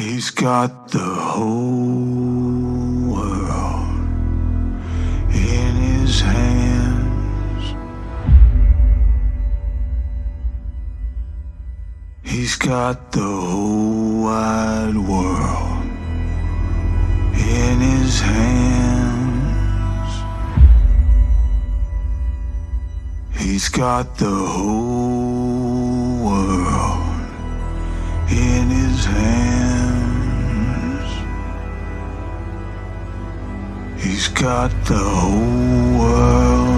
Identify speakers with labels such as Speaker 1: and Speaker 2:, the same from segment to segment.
Speaker 1: He's got the whole world in his hands. He's got the whole wide world in his hands. He's got the whole world in his hands. He's got the whole world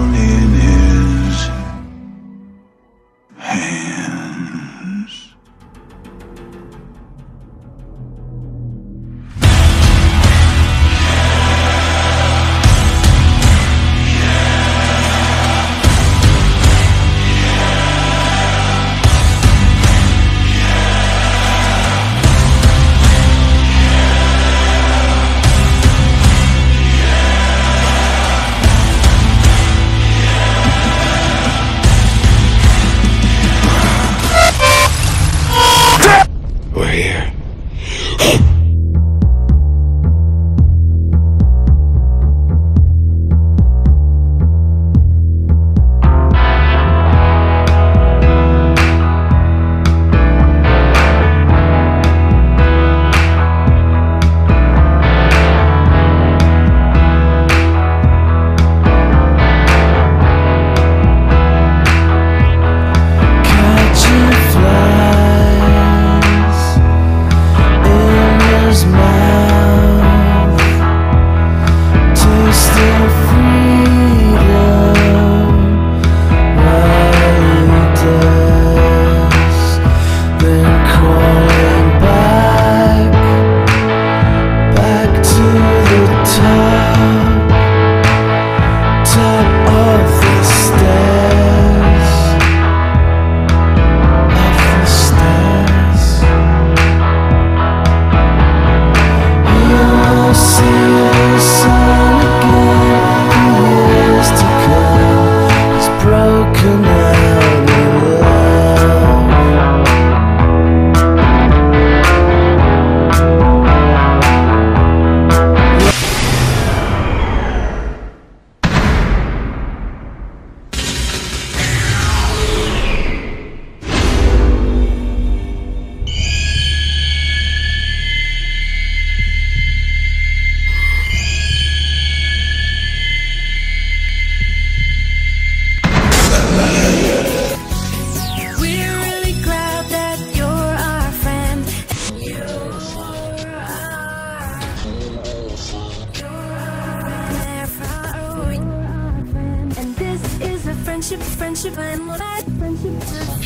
Speaker 2: friendship, friendship, and that friendship,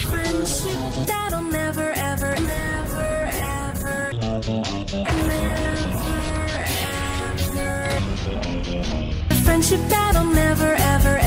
Speaker 2: friendship that'll never, ever, never, ever, never, ever. A friendship that'll never, ever end.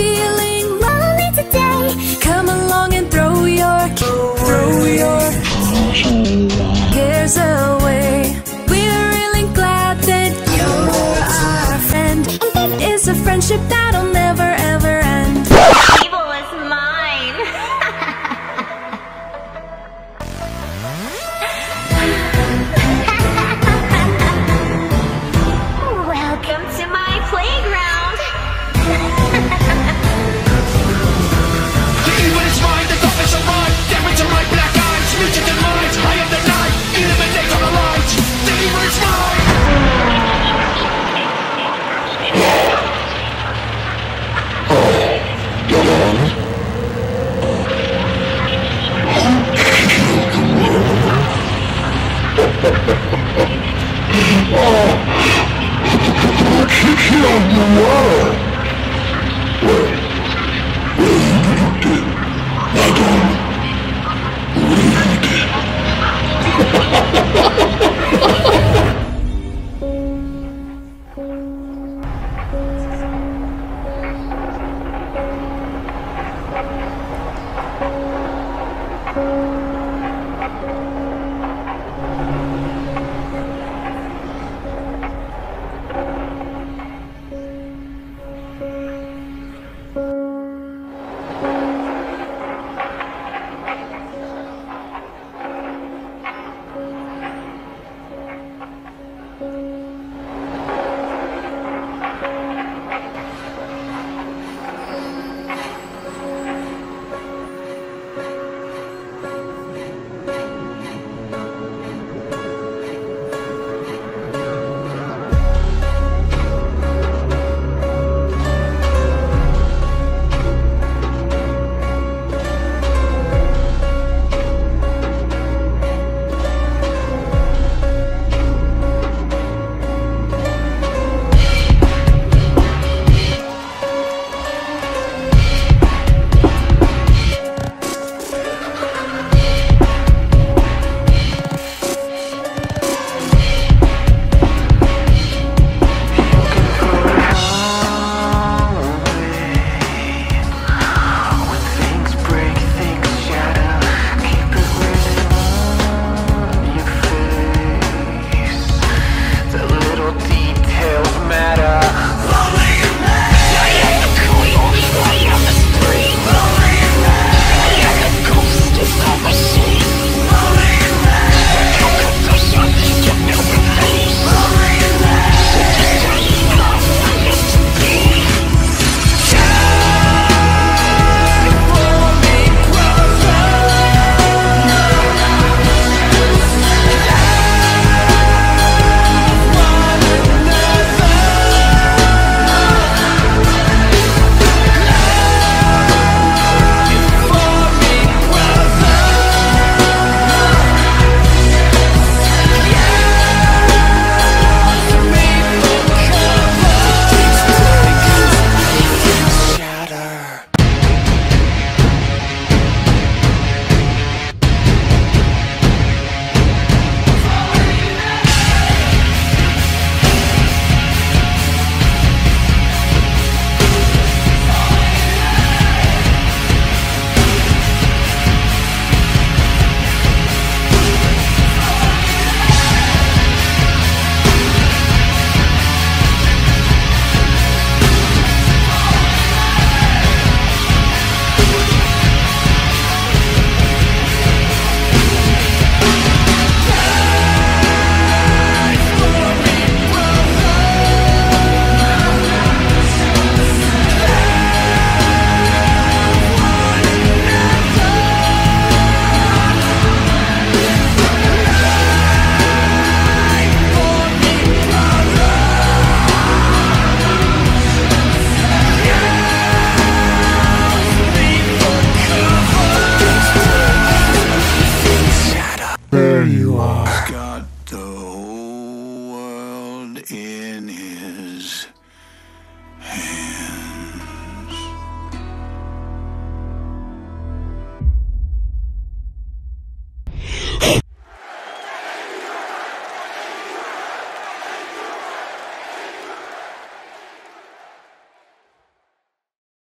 Speaker 2: Feeling lonely today, come along and throw your throw your cares away. We're really glad that you're our friend. And it is a friendship that'll
Speaker 1: Things